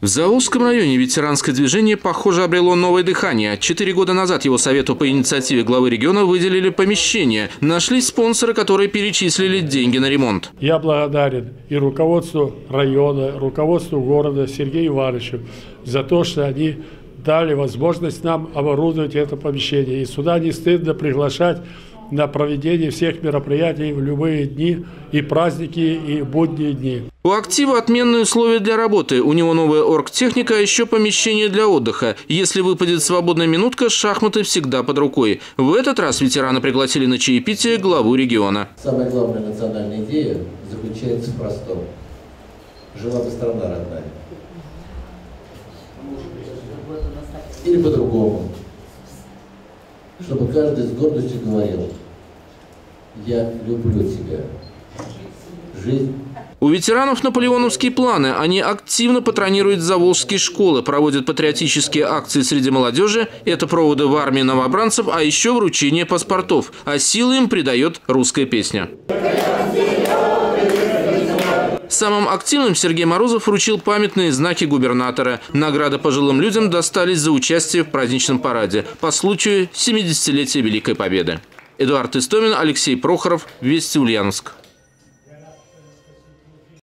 В Заулском районе ветеранское движение, похоже, обрело новое дыхание. Четыре года назад его совету по инициативе главы региона выделили помещение. Нашлись спонсоры, которые перечислили деньги на ремонт. Я благодарен и руководству района, руководству города Сергею Ивановичу за то, что они дали возможность нам оборудовать это помещение. И сюда не стыдно приглашать на проведение всех мероприятий в любые дни, и праздники, и будние дни. У актива отменные условия для работы. У него новая оргтехника, а еще помещение для отдыха. Если выпадет свободная минутка, шахматы всегда под рукой. В этот раз ветераны пригласили на чаепитие главу региона. Самая главная национальная идея заключается в простом. Жила бы страна родная. Или по-другому чтобы каждый с гордостью говорил, я люблю тебя. Жизнь у ветеранов наполеоновские планы. Они активно патронируют заволжские школы, проводят патриотические акции среди молодежи. Это проводы в армии новобранцев, а еще вручение паспортов. А силы им придает русская песня. Самым активным Сергей Морозов вручил памятные знаки губернатора. Награды пожилым людям достались за участие в праздничном параде по случаю 70-летия Великой Победы. Эдуард Истомин, Алексей Прохоров, Вести Ульяновск.